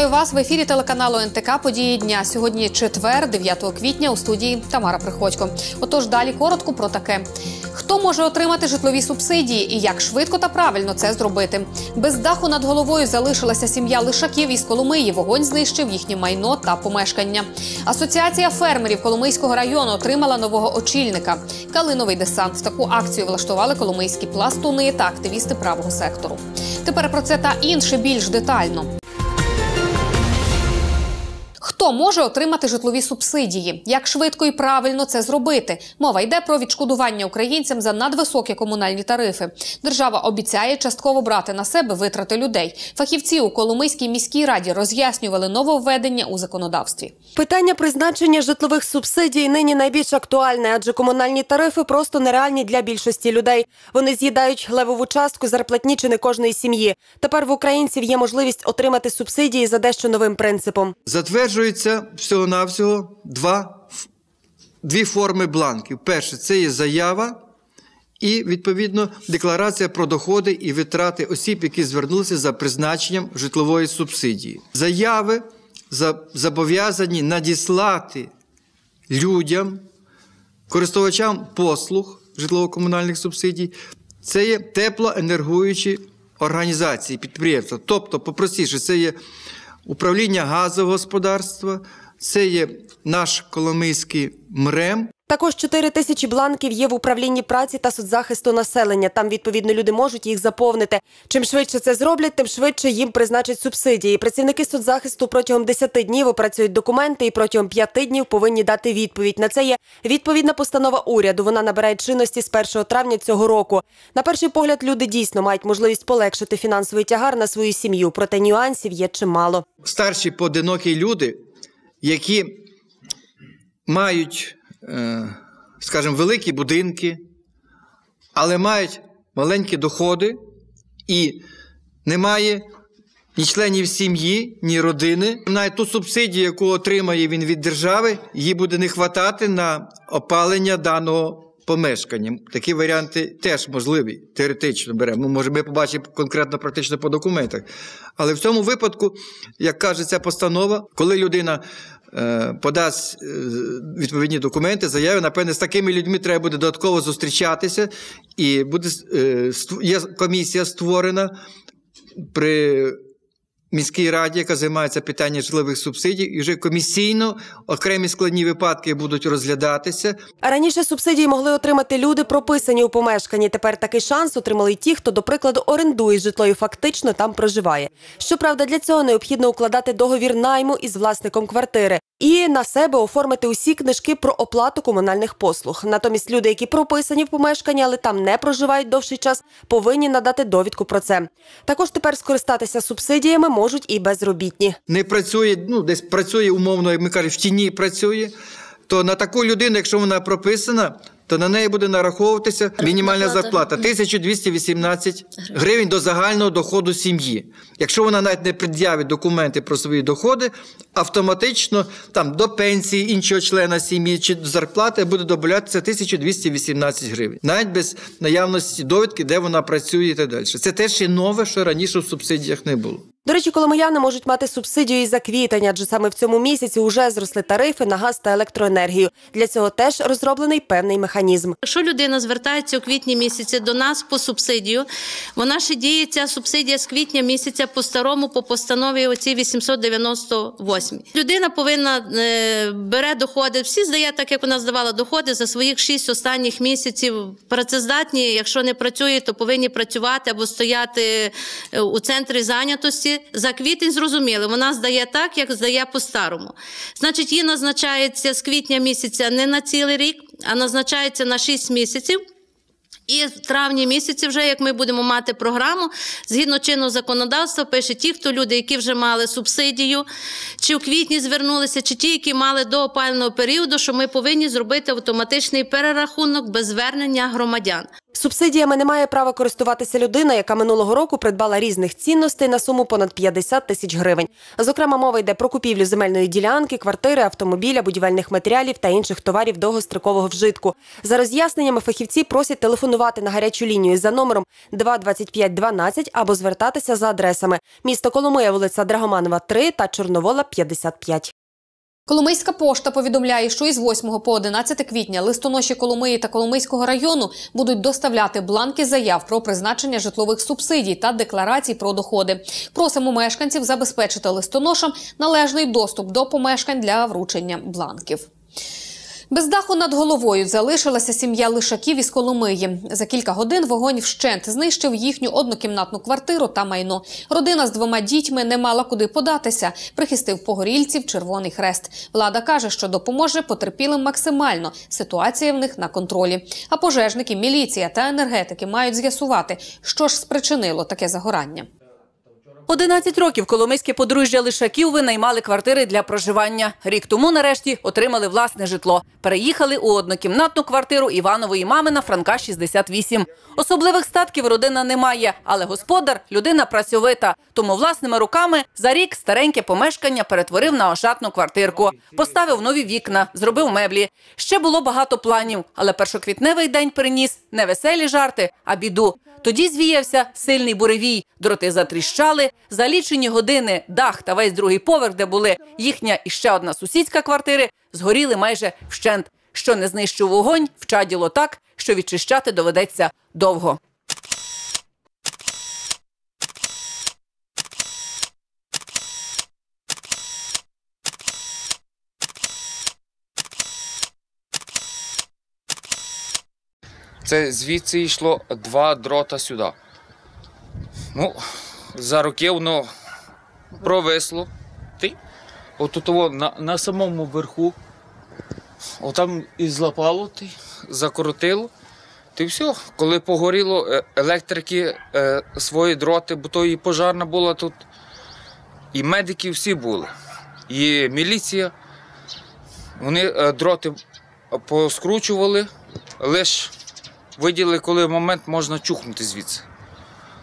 Вітаю вас в ефірі телеканалу НТК Події дня. Сьогодні четвер, 9 квітня у студії Тамара Приходько. Отож, далі коротко про таке: хто може отримати житлові субсидії і як швидко та правильно це зробити? Без даху над головою залишилася сім'я лишаків із Коломиї. Вогонь знищив їхнє майно та помешкання. Асоціація фермерів Коломийського району отримала нового очільника. Калиновий десант. Таку акцію влаштували коломийські пластуни та активісти правого сектору. Тепер про це та інше більш детально. Хто може отримати житлові субсидії? Як швидко і правильно це зробити? Мова йде про відшкодування українцям за надвисокі комунальні тарифи. Держава обіцяє частково брати на себе витрати людей. Фахівці у Коломийській міській раді роз'яснювали нововведення у законодавстві. Питання призначення житлових субсидій нині найбільш актуальне, адже комунальні тарифи просто нереальні для більшості людей. Вони з'їдають левову частку зарплатні чи не кожної сім'ї. Тепер в українців є можливість отримати субсидії за дещо новим принципом. Затверджується всього-навсього два, дві форми бланків. Перше це є заява і, відповідно, декларація про доходи і витрати осіб, які звернулися за призначенням житлової субсидії. Заяви зобов'язані надіслати людям, користувачам послуг житлово-комунальних субсидій. Це є теплоенергуючі організації, підприємства. Тобто, попростіше, це є управління газового господарства, це є наш Коломийський МРЕМ, Також 4 тисячі бланків є в управлінні праці та соцзахисту населення. Там відповідно люди можуть їх заповнити. Чим швидше це зроблять, тим швидше їм призначать субсидії. Працівники соцзахисту протягом 10 днів опрацюють документи і протягом 5 днів повинні дати відповідь. На це є відповідна постанова уряду. Вона набирає чинності з 1 травня цього року. На перший погляд, люди дійсно мають можливість полегшити фінансовий тягар на свою сім'ю. Проте нюансів є чимало. старші поодинокі люди, які мають, скажімо, великі будинки, але мають маленькі доходи і немає ні членів сім'ї, ні родини. Навіть ту субсидію, яку отримає він від держави, їй буде не хватати на опалення даного помешкання. Такі варіанти теж можливі, теоретично беремо. Може, ми побачимо конкретно практично по документах. Але в цьому випадку, як каже ця постанова, коли людина е, подасть е, відповідні документи, заяви, напевне, з такими людьми треба буде додатково зустрічатися, і буде е, є комісія створена при міській раді, яка займається питанням житлових субсидій, і вже комісійно окремі складні випадки будуть розглядатися. Раніше субсидії могли отримати люди, прописані у помешканні. Тепер такий шанс отримали й ті, хто, до прикладу, орендує житло і фактично там проживає. Щоправда, для цього необхідно укладати договір найму із власником квартири і на себе оформити усі книжки про оплату комунальних послуг. Натомість люди, які прописані в помешканні, але там не проживають довший час, повинні надати довідку про це. Також тепер скористатися субсидіями можуть і безробітні. Не працює, ну десь працює умовно, як ми кажемо, в тіні працює. То на таку людину, якщо вона прописана, то на неї буде нараховуватися мінімальна зарплата 1218 гривень до загального доходу сім'ї. Якщо вона навіть не пред'явить документи про свої доходи, автоматично там до пенсії іншого члена сім'ї чи до зарплати буде додатися 1218 гривень, навіть без наявності довідки, де вона працює і так далі. Це теж є нове, що раніше в субсидіях не було. До речі, коломияни можуть мати субсидію і за квітень, адже саме в цьому місяці вже зросли тарифи на газ та електроенергію. Для цього теж розроблений певний механізм. Якщо людина звертається у квітні місяці до нас по субсидію, вона ще діє ця субсидія з квітня місяця по старому по постанові оцій 898. Людина повинна е, бере доходи. Всі здає так, як вона здавала доходи за своїх шість останніх місяців. Працездатні, якщо не працює, то повинні працювати або стояти е, у центрі зайнятості. За квітень зрозуміли, вона здає так, як здає по-старому. Значить, їй назначається з квітня місяця не на цілий рік, а назначається на 6 місяців. І в травні місяці, вже як ми будемо мати програму, згідно чинного законодавства, пише ті, хто люди, які вже мали субсидію, чи в квітні звернулися, чи ті, які мали до опального періоду, що ми повинні зробити автоматичний перерахунок без звернення громадян. Субсидіями не має права користуватися людина, яка минулого року придбала різних цінностей на суму понад 50 тисяч гривень. Зокрема, мова йде про купівлю земельної ділянки, квартири, автомобіля, будівельних матеріалів та інших товарів довгострокового вжитку. За роз'ясненнями фахівці просять телефонувати на гарячу лінію за номером 22512 або звертатися за адресами місто Коломия, вулиця Драгоманова, 3 та Чорновола, 55. Коломийська пошта повідомляє, що із 8 по 11 квітня листоноші Коломиї та Коломийського району будуть доставляти бланки заяв про призначення житлових субсидій та декларацій про доходи. Просимо мешканців забезпечити листоношам належний доступ до помешкань для вручення бланків. Без даху над головою залишилася сім'я лишаків із Коломиї. За кілька годин вогонь вщент знищив їхню однокімнатну квартиру та майно. Родина з двома дітьми не мала куди податися. Прихистив погорільців Червоний Хрест. Влада каже, що допоможе потерпілим максимально. Ситуація в них на контролі. А пожежники, міліція та енергетики мають з'ясувати, що ж спричинило таке загорання. 11 років коломийське подружжя Лишаків винаймали квартири для проживання. Рік тому, нарешті, отримали власне житло. Переїхали у однокімнатну квартиру Іванової мами на Франка 68. Особливих статків родина не має, але господар – людина працьовита. Тому власними руками за рік стареньке помешкання перетворив на ошатну квартирку. Поставив нові вікна, зробив меблі. Ще було багато планів, але першоквітневий день приніс не веселі жарти, а біду. Тоді звіявся сильний буревій. Дроти затріщали. За лічені години дах та весь другий поверх, де були їхня і ще одна сусідська квартири, згоріли майже вщент. Що не знищив вогонь, вчаділо так, що відчищати доведеться довго. Це звідси йшло два дрота сюди. Ну, за роки воно провисло. Ти? От того на, на самому верху. Отам і злапало, ти, закоротило. Ти все. Коли погоріло, е, електрики е, свої дроти, бо то і пожарна була тут. І медики всі були. І міліція. Вони е, дроти поскручували, лише виділи, коли момент можна чухнути звідси.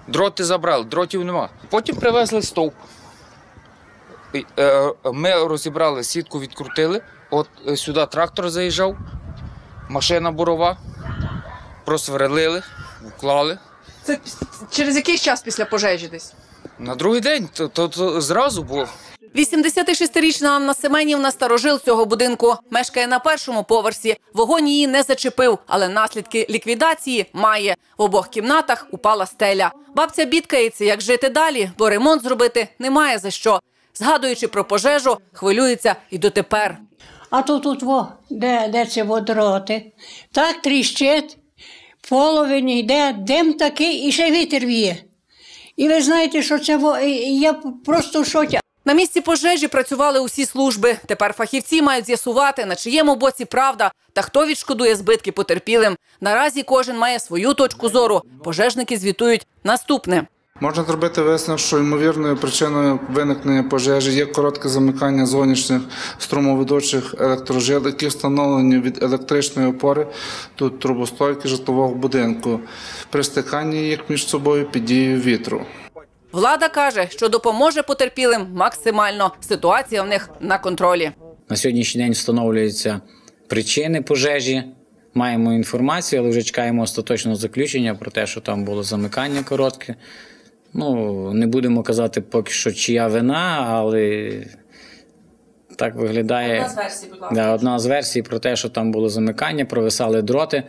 Дроти забрали, дротів нема. Потім привезли стовп. Е, Ми розібрали сітку, відкрутили. От е, сюди трактор заїжджав, машина бурова, просверлили, вклали. Це через який час після пожежі десь? На другий день то, то, то зразу було. 86-річна Анна Семенівна старожил цього будинку. Мешкає на першому поверсі. Вогонь її не зачепив, але наслідки ліквідації має. В обох кімнатах упала стеля. Бабця бідкається, як жити далі, бо ремонт зробити немає за що. Згадуючи про пожежу, хвилюється і дотепер. А то тут, во, де, де ці водороти, так тріщить, половині йде, дим такий і ще вітер віє. І ви знаєте, що це во, я просто в шоці. На місці пожежі працювали усі служби. Тепер фахівці мають з'ясувати, на чиєму боці правда та хто відшкодує збитки потерпілим. Наразі кожен має свою точку зору. Пожежники звітують наступне. Можна зробити висновок, що ймовірною причиною виникнення пожежі є коротке замикання зовнішніх струмоведучих електрожил, які встановлені від електричної опори до трубостойки житлового будинку при стиканні їх між собою під дією вітру. Влада каже, що допоможе потерпілим максимально. Ситуація в них на контролі. На сьогоднішній день встановлюються причини пожежі. Маємо інформацію, але вже чекаємо остаточного заключення про те, що там було замикання коротке. Ну, не будемо казати поки що, чия вина, але так виглядає. Одна з версій, будь ласка. Да, одна з версій про те, що там було замикання, провисали дроти.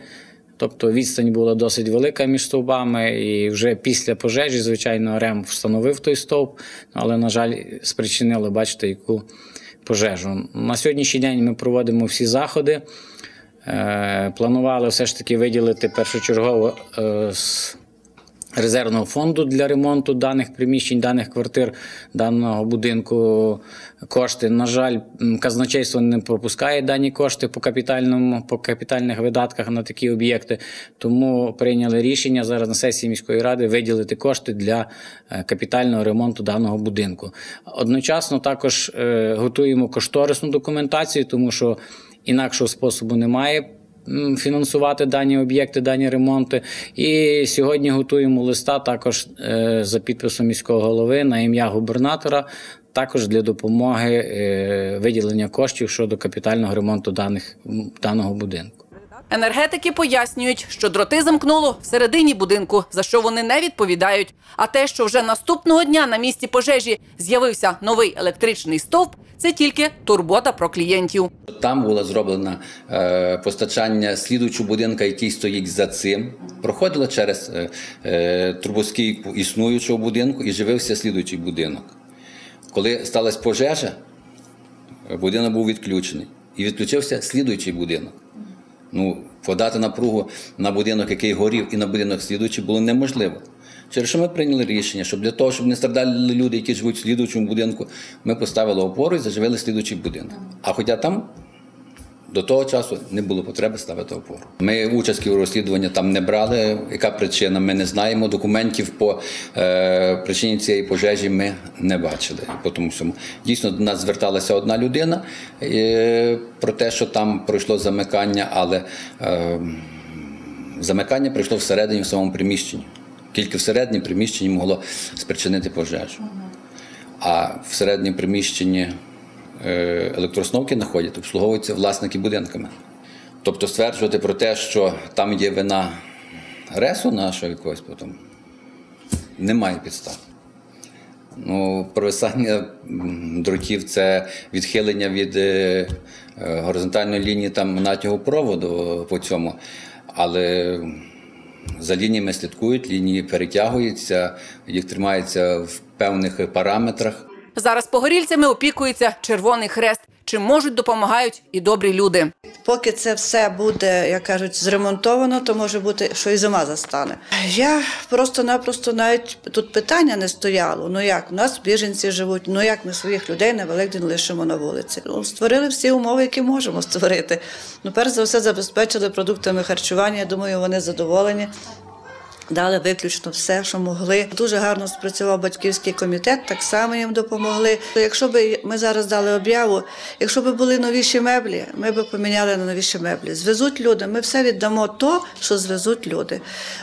Тобто відстань була досить велика між стовбами, і вже після пожежі, звичайно, РЕМ встановив той стовп, але, на жаль, спричинили, бачите, яку пожежу. На сьогоднішній день ми проводимо всі заходи. Е, Планували все ж таки виділити першочергово е, резервного фонду для ремонту даних приміщень, даних квартир, даного будинку кошти. На жаль, казначейство не пропускає дані кошти по капітальному, по капітальних видатках на такі об'єкти. Тому прийняли рішення зараз на сесії міської ради виділити кошти для е, капітального ремонту даного будинку. Одночасно також е, готуємо кошторисну документацію, тому що інакшого способу немає. Фінансувати дані об'єкти, дані ремонти. І сьогодні готуємо листа також е, за підписом міського голови на ім'я губернатора. Також для допомоги е, виділення коштів щодо капітального ремонту даних, даного будинку. Енергетики пояснюють, що дроти замкнуло всередині будинку, за що вони не відповідають. А те, що вже наступного дня на місці пожежі з'явився новий електричний стовп, це тільки турбота про клієнтів. Там було зроблено е, постачання слідуючого будинка, який стоїть за цим. Проходило через е, е, трубоскійку існуючого будинку і живився слідуючий будинок. Коли сталася пожежа, будинок був відключений і відключився слідуючий будинок. Ну, подати напругу на будинок, який горів, і на будинок слідуючий було неможливо. Через що ми прийняли рішення, щоб для того, щоб не страдали люди, які живуть в слідуючому будинку, ми поставили опору і заживили слідуючий будинок. А хоча там до того часу не було потреби ставити опору. Ми участі у розслідуванні там не брали. Яка причина? Ми не знаємо. Документів по е, причині цієї пожежі ми не бачили. По тому всьому дійсно до нас зверталася одна людина е, про те, що там пройшло замикання, але е, замикання пройшло всередині в самому приміщенні. Тільки всередині приміщенні могло спричинити пожежу. А в середньому приміщенні е, електроустановки знаходять, обслуговуються власники будинками. Тобто стверджувати про те, що там є вина ресу нашого якогось потім, немає підстав. Ну, провисання дротів це відхилення від е, горизонтальної лінії там натягу проводу по цьому. Але за лініями слідкують, лінії перетягуються, їх тримаються в певних параметрах. Зараз погорільцями опікується Червоний Хрест. Чим можуть допомагають і добрі люди. Поки це все буде, як кажуть, зремонтовано, то може бути, що і зима застане. Я просто-напросто навіть тут питання не стояло. Ну як у нас біженці живуть? Ну як ми своїх людей на Великдень лишимо на вулиці? Ну, створили всі умови, які можемо створити. Ну, перш за все, забезпечили продуктами харчування. Я думаю, вони задоволені. Дали виключно все, що могли. Дуже гарно спрацював батьківський комітет, так само їм допомогли. Якщо б ми зараз дали об'яву, якщо б були новіші меблі, ми б поміняли на новіші меблі. Звезуть люди, ми все віддамо то, що звезуть люди.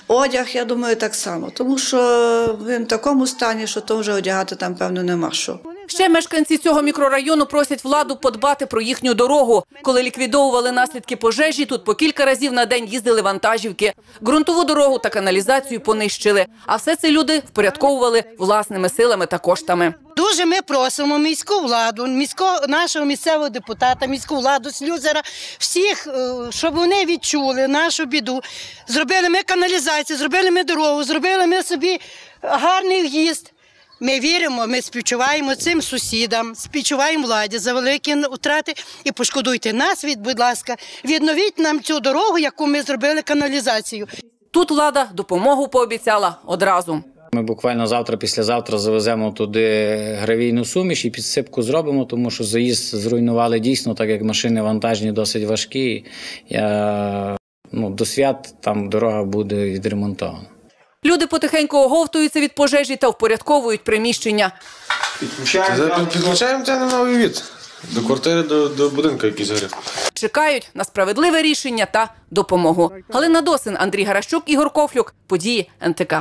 Одяг, я думаю, так само, тому що він в такому стані, що то вже одягати там, певно, нема що. Ще мешканці цього мікрорайону просять владу подбати про їхню дорогу. Коли ліквідовували наслідки пожежі, тут по кілька разів на день їздили вантажівки. Ґрунтову дорогу та каналізацію понищили. А все це люди впорядковували власними силами та коштами. Дуже ми просимо міську владу, міського нашого місцевого депутата, міську владу, слюзера, всіх, е, щоб вони відчули нашу біду. Зробили ми каналізацію, зробили ми дорогу, зробили ми собі гарний в'їзд. Ми віримо, ми співчуваємо цим сусідам, співчуваємо владі за великі втрати і пошкодуйте нас, від, будь ласка, відновіть нам цю дорогу, яку ми зробили каналізацію. Тут влада допомогу пообіцяла одразу. Ми буквально завтра, післязавтра завеземо туди гравійну суміш і підсипку зробимо, тому що заїзд зруйнували дійсно, так як машини вантажні досить важкі. Я, ну, до свят там дорога буде відремонтована. Люди потихеньку оговтуються від пожежі та впорядковують приміщення. Підключаємо, підключаємо це на новий від. До квартири, до, до будинку якийсь горів. Чекають на справедливе рішення та допомогу. Галина Досин, Андрій Гаращук, Ігор Кофлюк. Події НТК.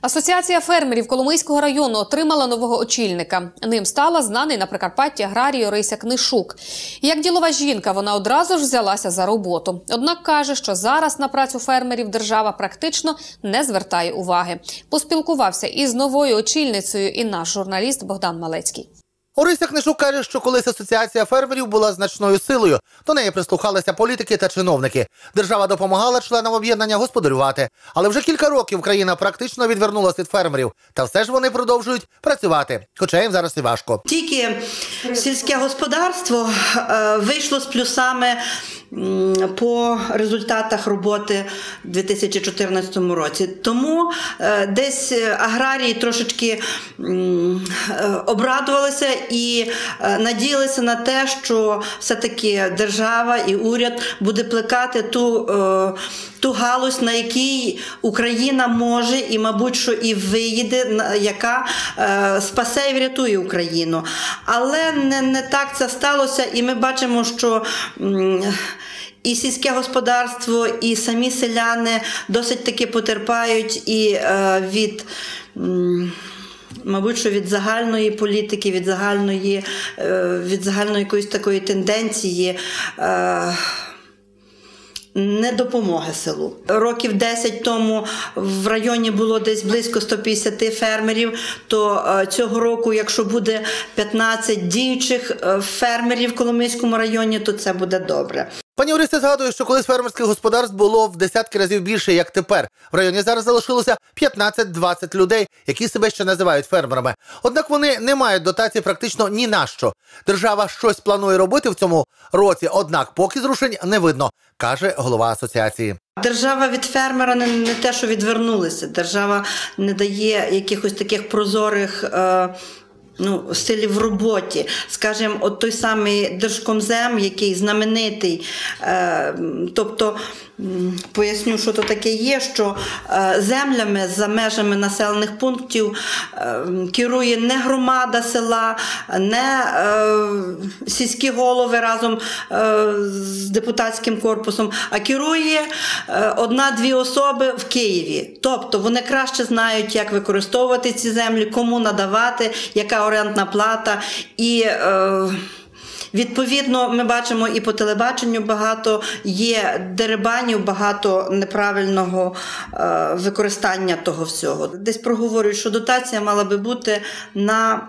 Асоціація фермерів Коломийського району отримала нового очільника. Ним стала знаний на Прикарпатті аграрій Орися Книшук. Як ділова жінка, вона одразу ж взялася за роботу. Однак каже, що зараз на працю фермерів держава практично не звертає уваги. Поспілкувався із новою очільницею і наш журналіст Богдан Малецький. Орися Книжук каже, що колись асоціація фермерів була значною силою. До неї прислухалися політики та чиновники. Держава допомагала членам об'єднання господарювати. Але вже кілька років країна практично відвернулася від фермерів. Та все ж вони продовжують працювати, хоча їм зараз і важко. Тільки сільське господарство е, вийшло з плюсами по результатах роботи у 2014 році. Тому е, десь аграрії трошечки е, обрадувалися і е, надіялися на те, що все-таки держава і уряд буде плекати ту, е, ту галузь, на якій Україна може і, мабуть, що і виїде, яка е, спасе і врятує Україну. Але не, не так це сталося, і ми бачимо, що. І сільське господарство, і самі селяни досить таки потерпають і е, від. Мабуть, що від загальної політики, від загальної, е, від загальної якоїсь такої тенденції е, недопомоги селу. Років 10 тому в районі було десь близько 150 фермерів. То цього року, якщо буде 15 діючих фермерів в Коломийському районі, то це буде добре. Пані Ористе згадує, що колись фермерських господарств було в десятки разів більше, як тепер. В районі зараз залишилося 15-20 людей, які себе ще називають фермерами. Однак вони не мають дотації практично ні на що. Держава щось планує робити в цьому році, однак поки зрушень не видно, каже голова асоціації. Держава від фермера не, не те, що відвернулася. Держава не дає якихось таких прозорих. Е, Ну, силі в роботі, скажімо, от той самий Держкомзем, який знаменитий, е, тобто поясню, що то таке є, що е, землями за межами населених пунктів е, керує не громада села, не е, сільські голови разом з депутатським корпусом, а керує одна-дві особи в Києві. Тобто вони краще знають, як використовувати ці землі, кому надавати, яка орендна плата. І Відповідно, ми бачимо і по телебаченню багато є дерибанів, багато неправильного е, використання того всього. Десь проговорюють, що дотація мала би бути на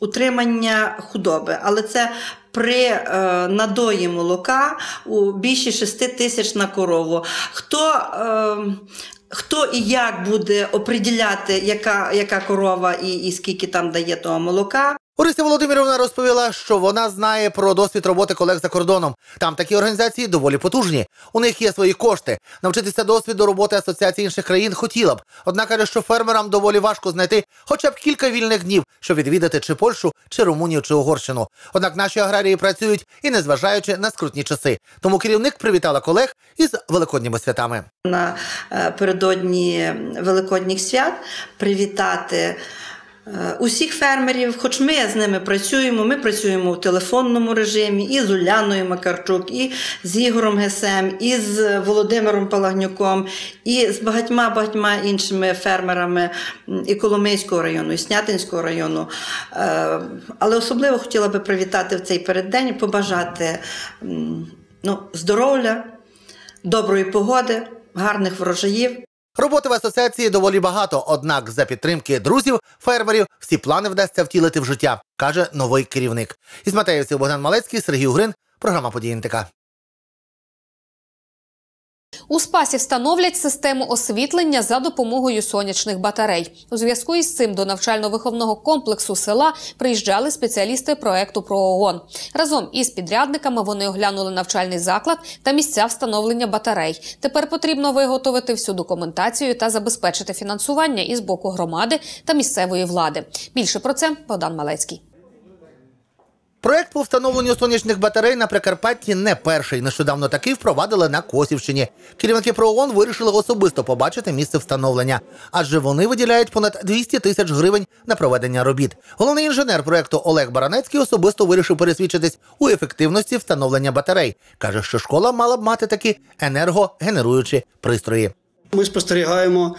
утримання худоби, але це при е, надої молока у більше 6 тисяч на корову. Хто е, Хто і як буде оприділяти, яка, яка корова і, і скільки там дає того молока? Орися Володимирівна розповіла, що вона знає про досвід роботи колег за кордоном. Там такі організації доволі потужні. У них є свої кошти. Навчитися досвіду роботи асоціації інших країн хотіла б. Однак каже, що фермерам доволі важко знайти хоча б кілька вільних днів, щоб відвідати чи Польщу, чи Румунію, чи Угорщину. Однак наші аграрії працюють і незважаючи на скрутні часи. Тому керівник привітала колег із великодніми святами. на е, Великодніх свят привітати. Е, Усіх фермерів, хоч ми з ними працюємо, ми працюємо в телефонному режимі і з Уляною Макарчук, і з Ігорем Гесем, і з Володимиром Палагнюком, і з багатьма багатьма іншими фермерами і Коломийського району, і Снятинського району. Е, Але особливо хотіла би привітати в цей переддень, побажати ну, здоров'я, доброї погоди, гарних врожаїв. Роботи в асоціації доволі багато, однак за підтримки друзів, фермерів, всі плани вдасться втілити в життя, каже новий керівник. Із Матеївців Богдан Малецький, Сергій Угрин, програма «Події НТК». У Спасі встановлять систему освітлення за допомогою сонячних батарей. У зв'язку із цим до навчально-виховного комплексу села приїжджали спеціалісти проекту ПРООН. Разом із підрядниками вони оглянули навчальний заклад та місця встановлення батарей. Тепер потрібно виготовити всю документацію та забезпечити фінансування із боку громади та місцевої влади. Більше про це Богдан Малецький. Проект по встановленню сонячних батарей на Прикарпатті не перший. Нещодавно такий впровадили на Косівщині. Керівники ПРООН вирішили особисто побачити місце встановлення, адже вони виділяють понад 200 тисяч гривень на проведення робіт. Головний інженер проекту Олег Баранецький особисто вирішив пересвідчитись у ефективності встановлення батарей. каже, що школа мала б мати такі енергогенеруючі пристрої. Ми спостерігаємо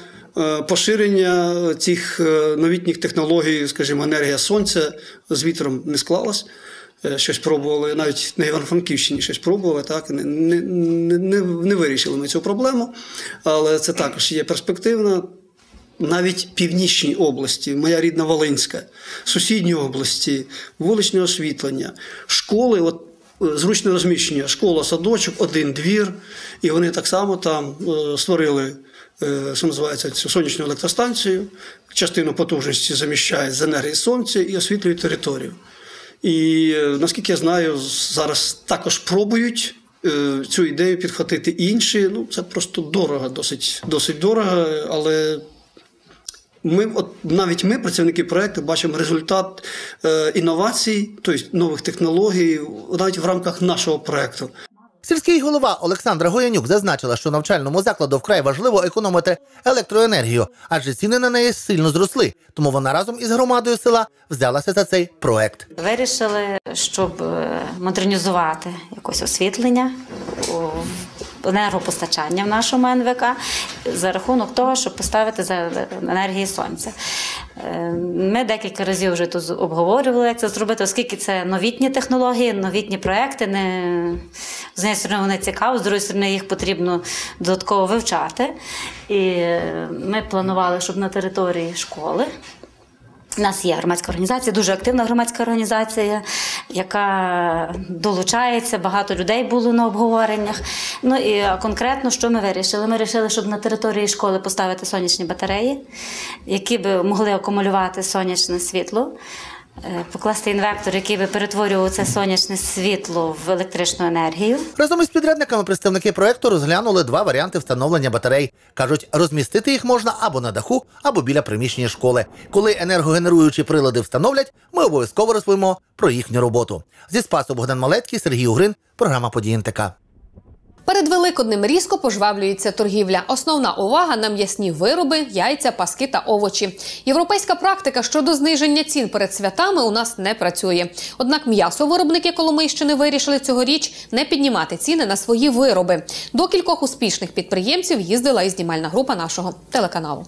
поширення цих е, новітніх технологій, скажімо, енергія сонця з вітром не склалась. Е, Щось пробували, навіть на Івано-Франківщині щось пробували, так не, не, не, не вирішили ми цю проблему, але це також є перспективна. Навіть північній області, моя рідна Волинська, сусідні області, вуличне освітлення, школи, от е, зручне розміщення, школа, садочок, один двір, і вони так само там е, створили, е, що називається, цю сонячну електростанцію, частину потужності заміщають з енергії сонця і освітлюють територію. І е, наскільки я знаю, зараз також пробують е, цю ідею підхватити інші. Ну, це просто дорого, досить, досить дорого, але ми, от навіть ми, працівники проекту, бачимо результат е, інновацій, тобто нових технологій, навіть в рамках нашого проекту. Сільський голова Олександра Гоянюк зазначила, що навчальному закладу вкрай важливо економити електроенергію, адже ціни на неї сильно зросли. Тому вона разом із громадою села взялася за цей проект. Вирішили, щоб е, модернізувати якось освітлення енергопостачання в нашому НВК за рахунок того, щоб поставити за енергії сонця. Е, Ми декілька разів вже тут обговорювали, як це зробити, оскільки це новітні технології, новітні проекти. Не з однієї сторони вони цікаві, з другої сторони їх потрібно додатково вивчати. І е, ми планували, щоб на території школи. У нас є громадська організація, дуже активна громадська організація, яка долучається. Багато людей було на обговореннях. Ну і конкретно, що ми вирішили? Ми вирішили, щоб на території школи поставити сонячні батареї, які б могли акумулювати сонячне світло. Е, Покласти інвектор, який би перетворював це сонячне світло в електричну енергію. Разом із підрядниками представники проекту розглянули два варіанти встановлення батарей. кажуть, розмістити їх можна або на даху, або біля приміщення школи. Коли енергогенеруючі прилади встановлять, ми обов'язково розповімо про їхню роботу. Зі спасу Богдан Малецький, Сергій Угрин, програма «Події НТК». Перед Великоднем різко пожвавлюється торгівля. Основна увага на м'ясні вироби, яйця, паски та овочі. Європейська практика щодо зниження цін перед святами у нас не працює. Однак м'ясовиробники Коломийщини вирішили цьогоріч не піднімати ціни на свої вироби. До кількох успішних підприємців їздила і знімальна група нашого телеканалу.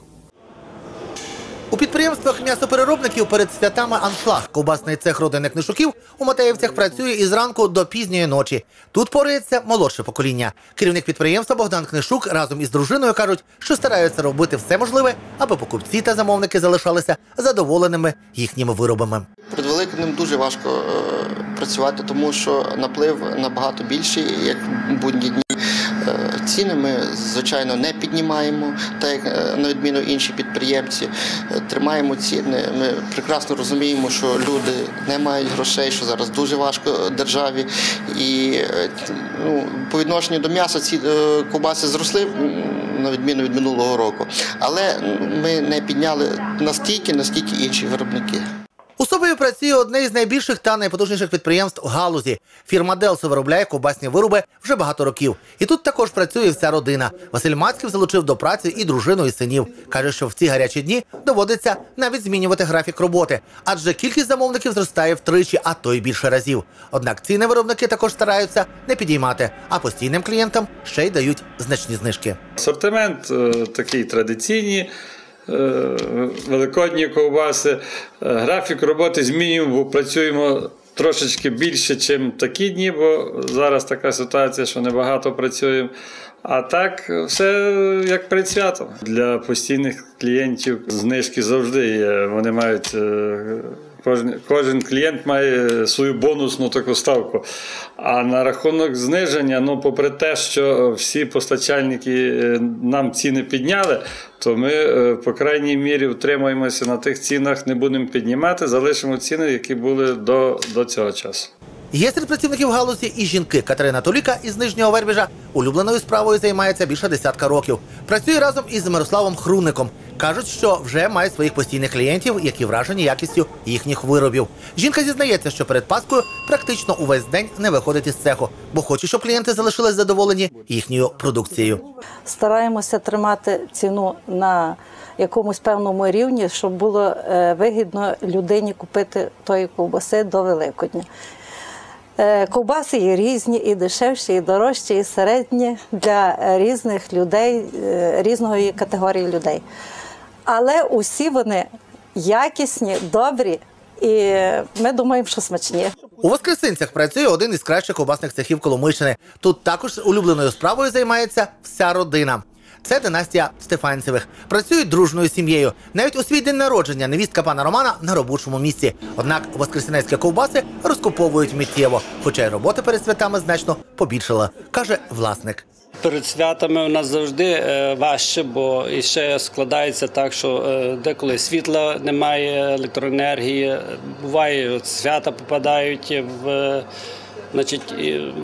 У підприємствах м'ясопереробників перед святами аншлаг ковбасний цех родини книжуків у Матеївцях працює із ранку до пізньої ночі. Тут порається молодше покоління. Керівник підприємства Богдан Книшук разом із дружиною кажуть, що стараються робити все можливе, аби покупці та замовники залишалися задоволеними їхніми виробами. Перед Великоднем дуже важко е, працювати, тому що наплив набагато більший, як будні дні. Е, Ціни ми, звичайно, не піднімаємо, так як е, на відміну інші підприємці. Е, Тримаємо ціни. Ми прекрасно розуміємо, що люди не мають грошей, що зараз дуже важко державі. І ну, по відношенню до м'яса ці ковбаси зросли на відміну від минулого року. Але ми не підняли настільки, наскільки інші виробники. У Собові працює одне із найбільших та найпотужніших підприємств галузі. Фірма Делсо виробляє ковбасні вироби вже багато років. І тут також працює вся родина. Василь Мацьків залучив до праці і дружину, і синів. Каже, що в ці гарячі дні доводиться навіть змінювати графік роботи, адже кількість замовників зростає втричі, а то й більше разів. Однак ціни виробники також стараються не підіймати, а постійним клієнтам ще й дають значні знижки. Асортимент е, такий традиційний. Е, Великодні ковбаси. Е, Графік роботи змінюємо, бо працюємо трошечки більше, ніж такі дні, бо зараз така ситуація, що небагато працюємо. А так, все як перед святом. Для постійних клієнтів знижки завжди є. Вони мають. Е, Кожен, кожен клієнт має свою бонусну таку ставку. А на рахунок зниження, ну, попри те, що всі постачальники е, нам ціни підняли, то ми, е, по крайній мірі, утримуємося на тих цінах, не будемо піднімати, залишимо ціни, які були до, до цього часу. Є серед працівників галузі і жінки. Катерина Толіка із Нижнього Вербіжа улюбленою справою займається більше десятка років. Працює разом із Мирославом Хруником. Кажуть, що вже має своїх постійних клієнтів, які вражені якістю їхніх виробів. Жінка зізнається, що перед Паскою практично увесь день не виходить із цеху, бо хоче, щоб клієнти залишились задоволені їхньою продукцією. стараємося тримати ціну на якомусь певному рівні, щоб було е, вигідно людині купити тої ковбаси до Великодня. Е, Ковбаси є різні, і дешевші, і дорожчі, і середні для різних людей, е, різної категорії людей. Але усі вони якісні, добрі, і ми думаємо, що смачні. У Воскресинцях працює один із кращих ковбасних цехів Коломийщини. Тут також улюбленою справою займається вся родина. Це династія Стефанцевих. Працюють дружною сім'єю. Навіть у свій день народження невістка пана Романа на робочому місці. Однак воскресенецькі ковбаси розкуповують миттєво, хоча й роботи перед святами значно побільшала, каже власник. Перед святами у нас завжди е, важче, бо і ще складається так, що е, деколи світла немає, електроенергії, буває, от свята попадають в. е, Значить,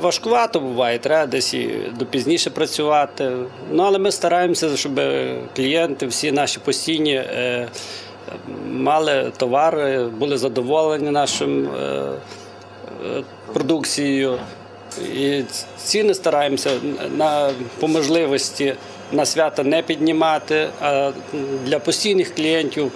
важкувато буває, треба десь і допізніше працювати. Ну, але ми стараємося, щоб клієнти, всі наші постійні мали товар, були задоволені нашим продукцією. І ціни стараємося на, по можливості на свята не піднімати, а для постійних клієнтів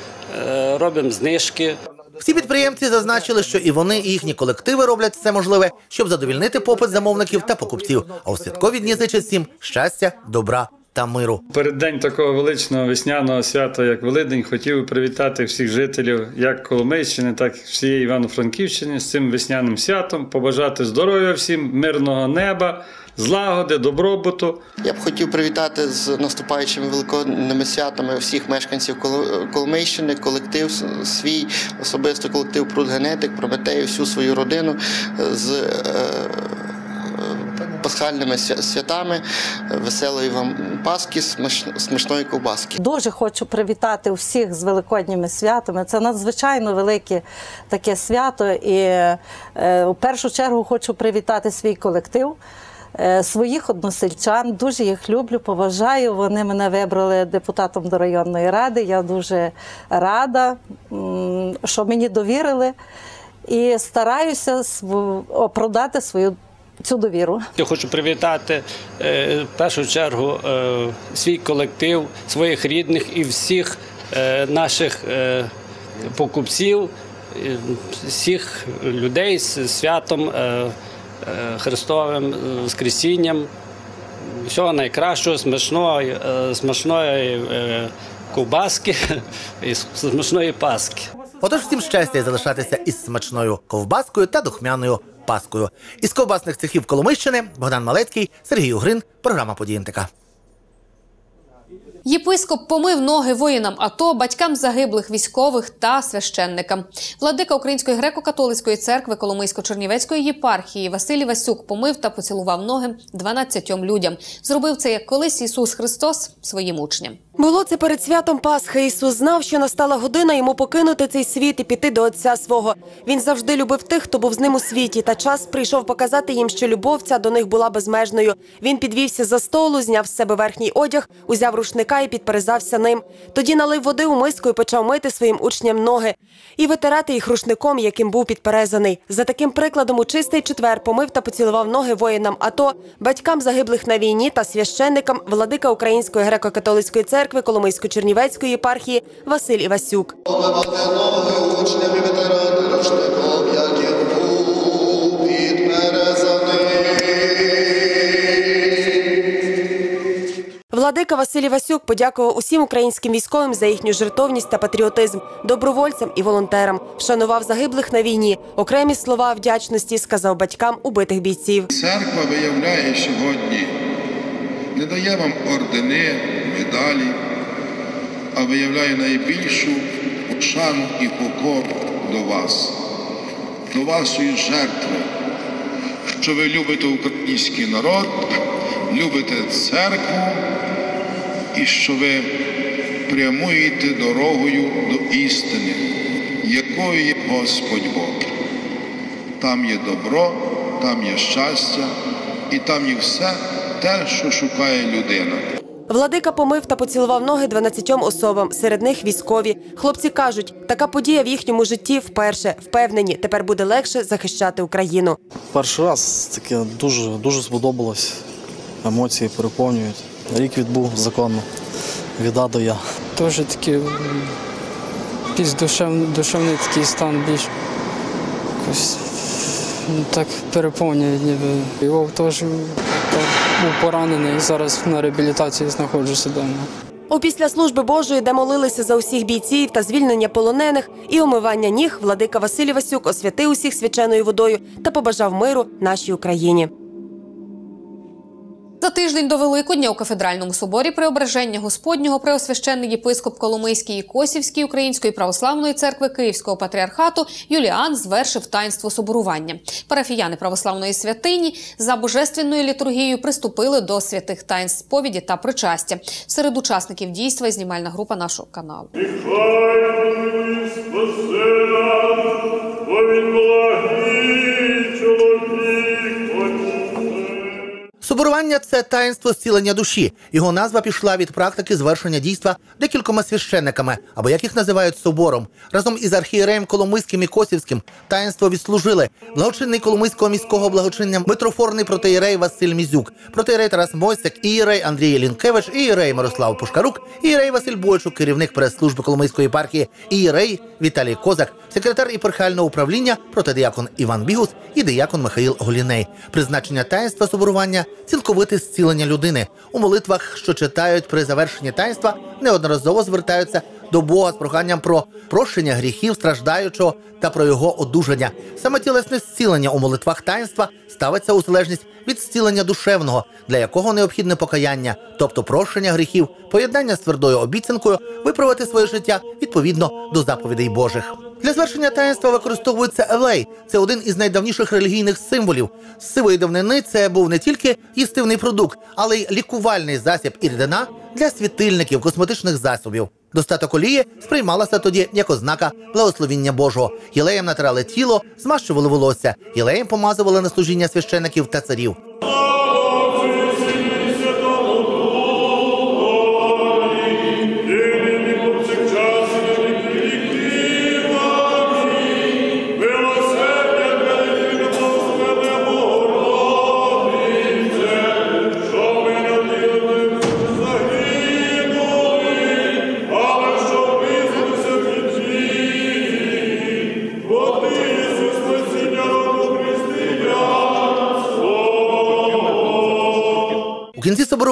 е, робимо знижки. Всі підприємці зазначили, що і вони, і їхні колективи роблять все можливе, щоб задовільнити попит замовників та покупців. А у святкові дні зичать всім щастя, добра та миру. Перед день такого величного весняного свята, як Великдень, хотів би привітати всіх жителів як Коломийщини, так і всієї Івано-Франківщини з цим весняним святом, побажати здоров'я всім, мирного неба, злагоди, добробуту. Я б хотів привітати з наступаючими великодними святами всіх мешканців Кол- Коломийщини, колектив свій, особисто колектив Прудгенетик, Прометею, всю свою родину з е, пасхальними свя- святами, веселої вам Пасхи, смач- смачної ковбаски. Дуже хочу привітати всіх з великодніми святами. Це надзвичайно велике таке свято. І е, у першу чергу хочу привітати свій колектив. е, Своїх односельчан дуже їх люблю, поважаю. Вони мене вибрали депутатом до районної ради. Я дуже рада, що мені довірили, і стараюся оправдати свою цю довіру. Я хочу привітати е, в першу чергу е, свій колектив, своїх рідних і всіх е, наших покупців, всіх людей з святом Христовим Воскресінням. Всього найкращого, смачної е, ковбаски і смачної паски. Отож, всім щастя залишатися із смачною ковбаскою та духмяною паскою. Із ковбасних цехів Коломийщини Богдан Малецький, Сергій Угрин, програма «Події НТК». Єпископ помив ноги воїнам АТО, батькам загиблих військових та священникам. Владика Української греко-католицької церкви Коломийсько-Чернівецької єпархії Василій Васюк помив та поцілував ноги 12 людям. Зробив це як колись Ісус Христос своїм учням. Було це перед святом Пасхи. Ісус знав, що настала година йому покинути цей світ і піти до Отця свого. Він завжди любив тих, хто був з ним у світі. Та час прийшов показати їм, що любов ця до них була безмежною. Він підвівся за столу, зняв з себе верхній одяг, узяв рушника і підперезався ним. Тоді налив води у миску і почав мити своїм учням ноги і витирати їх рушником, яким був підперезаний. За таким прикладом у чистий четвер помив та поцілував ноги воїнам АТО, батькам загиблих на війні та священникам владика Української греко-католицької церкви Коломийсько-Чернівецької єпархії Василь Івасюк. Владика Василь Івасюк подякував усім українським військовим за їхню жертовність та патріотизм, добровольцям і волонтерам. Вшанував загиблих на війні. Окремі слова вдячності сказав батькам убитих бійців. Церква виявляє сьогодні, не дає вам ордени, медалі, а виявляє найбільшу шану і покору до вас, до вашої жертви, що ви любите український народ, любите церкву і що ви прямуєте дорогою до істини, якою є Господь Бог. Там є добро, там є щастя, і там є все те, що шукає людина. Владика помив та поцілував ноги 12 особам. Серед них військові. Хлопці кажуть, така подія в їхньому житті вперше. Впевнені, тепер буде легше захищати Україну. Перший раз таке дуже дуже сподобалось. Емоції переповнюють. Рік відбув законно. Від А до Я. Теж такий більш душевний, душевний такий стан, більш якось ну, так переповнює ніби. Його теж був поранений, зараз на реабілітації знаходжуся вдома. Опісля служби Божої, де молилися за усіх бійців та звільнення полонених і омивання ніг, владика Василь Васюк освятив усіх свяченою водою та побажав миру нашій Україні. За тиждень до Великодня у кафедральному соборі Преображення Господнього преосвященний єпископ Коломийський і Косівський Української православної церкви Київського патріархату Юліан звершив таїнство соборування. Парафіяни православної святині за божественною літургією приступили до святих таїнств сповіді та причастя. Серед учасників дійства знімальна група нашого каналу. Соборування це таїнство зцілення душі. Його назва пішла від практики звершення дійства декількома священниками, або як їх називають собором. Разом із архієреєм Коломийським і Косівським таїнство відслужили благочинний Коломийського міського благочиння митрофорний протеєрей Василь Мізюк, протеєрей Тарас Мойсик, ієрей Андрій Лінкевич, ієрей Мирослав Пушкарук, ієрей Василь Бойчук, керівник прес-служби Коломийської єпархії, ієрей Віталій Козак, секретар єпархіального управління, протодиякон Іван Бігус і диякон Михаїл Голіней. Призначення таїнства соборування цілковите зцілення людини. У молитвах, що читають при завершенні таїнства, неодноразово звертаються до Бога з проханням про прощення гріхів страждаючого та про його одужання. Саме тілесне зцілення у молитвах таїнства ставиться у залежність від зцілення душевного, для якого необхідне покаяння, тобто прощення гріхів, поєднання з твердою обіцянкою, виправити своє життя відповідно до заповідей Божих. Для звершення таїнства використовується елей. Це один із найдавніших релігійних символів. З сивої давнини це був не тільки їстивний продукт, але й лікувальний засіб і рідина для світильників, косметичних засобів. Достаток олії сприймалася тоді як ознака благословіння Божого. Єлеєм натирали тіло, змащували волосся, єлеєм помазували на служіння священиків та царів.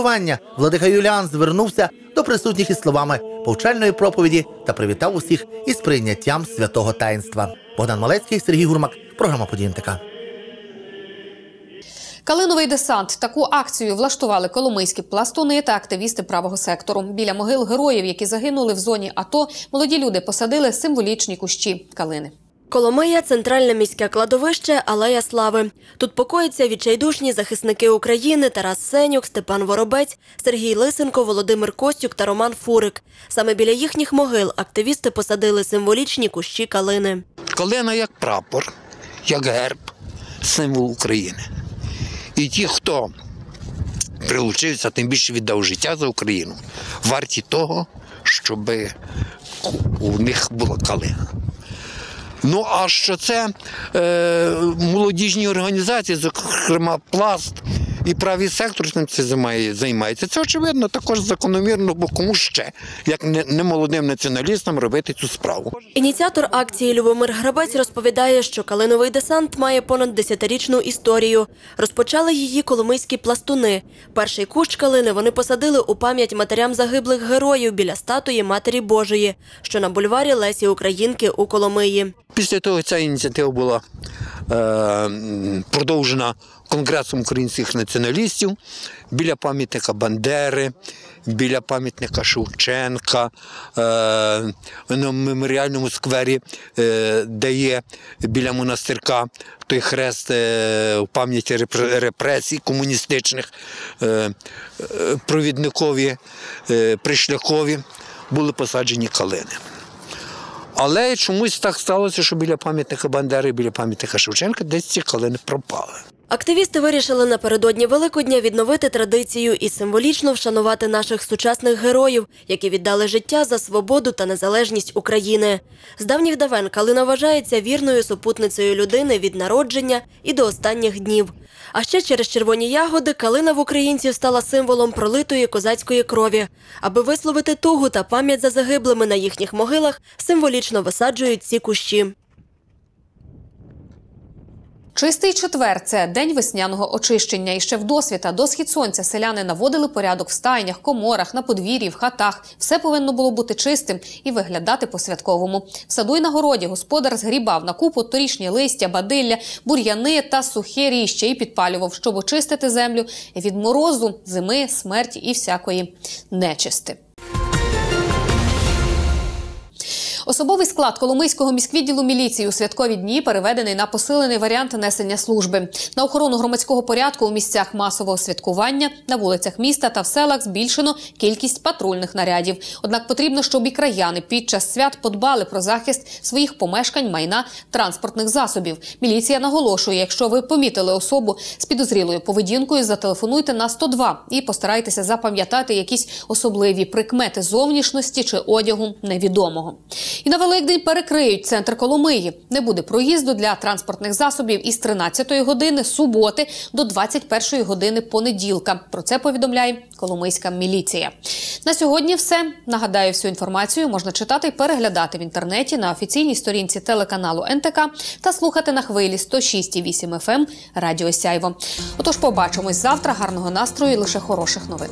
У владика Юліан звернувся до присутніх із словами повчальної проповіді та привітав усіх із прийняттям святого таїнства. Богдан Малецький, Сергій Гурмак, програма «Події НТК». Калиновий десант. Таку акцію влаштували коломийські пластуни та активісти правого сектору. Біля могил героїв, які загинули в зоні АТО, молоді люди посадили символічні кущі калини. Коломия – центральне міське кладовище Алея Слави. Тут покоїться відчайдушні захисники України Тарас Сенюк, Степан Воробець, Сергій Лисенко, Володимир Костюк та Роман Фурик. Саме біля їхніх могил активісти посадили символічні кущі калини. Калина як прапор, як герб, символ України. І ті, хто прилучився, тим більше віддав життя за Україну, варті того, щоб у них була калина. Ну, а що це е, молодіжні організації, зокрема пласт і правий сектор цим це займається. Це очевидно також закономірно, бо кому ще, як не, не молодим націоналістам, робити цю справу. Ініціатор акції Любомир Грабець розповідає, що калиновий десант має понад десятирічну історію. Розпочали її коломийські пластуни. Перший кущ калини вони посадили у пам'ять матерям загиблих героїв біля статуї Матері Божої, що на бульварі Лесі Українки у Коломиї. Після того ця ініціатива була продовжена Конгресом українських націоналістів біля пам'ятника Бандери, біля пам'ятника Шевченка, е, на меморіальному сквері, е, де є біля монастирка той хрест е, в пам'яті репре- репресій комуністичних, е, е, провідникові, е, пришляхові були посаджені калини. Але чомусь так сталося, що біля пам'ятника Бандери, біля пам'ятника Шевченка десь ці калини пропали. Активісти вирішили напередодні Великодня відновити традицію і символічно вшанувати наших сучасних героїв, які віддали життя за свободу та незалежність України. З давніх давен калина вважається вірною супутницею людини від народження і до останніх днів. А ще через червоні ягоди калина в українців стала символом пролитої козацької крові. Аби висловити тугу та пам'ять за загиблими на їхніх могилах, символічно висаджують ці кущі. Чистий четвер це день весняного очищення. І ще в досвіта до схід сонця селяни наводили порядок в стайнях, коморах, на подвір'ї, в хатах. Все повинно було бути чистим і виглядати по-святковому. В саду й на городі господар згрібав на купу торішні листя, бадилля, бур'яни та сухе ріще і підпалював, щоб очистити землю від морозу, зими, смерті і всякої нечисти. Особовий склад Коломийського міськвідділу міліції у святкові дні переведений на посилений варіант несення служби. На охорону громадського порядку у місцях масового святкування, на вулицях міста та в селах збільшено кількість патрульних нарядів. Однак потрібно, щоб і краяни під час свят подбали про захист своїх помешкань, майна, транспортних засобів. Міліція наголошує, якщо ви помітили особу з підозрілою поведінкою, зателефонуйте на 102 і постарайтеся запам'ятати якісь особливі прикмети зовнішності чи одягу невідомого. І на Великдень перекриють центр Коломиї. Не буде проїзду для транспортних засобів із 13 години суботи до 21 години понеділка. Про це повідомляє Коломийська міліція. На сьогодні все. Нагадаю, всю інформацію можна читати і переглядати в інтернеті на офіційній сторінці телеканалу НТК та слухати на хвилі 106,8 FM Радіо Сяйво. Отож, побачимось завтра. Гарного настрою і лише хороших новин.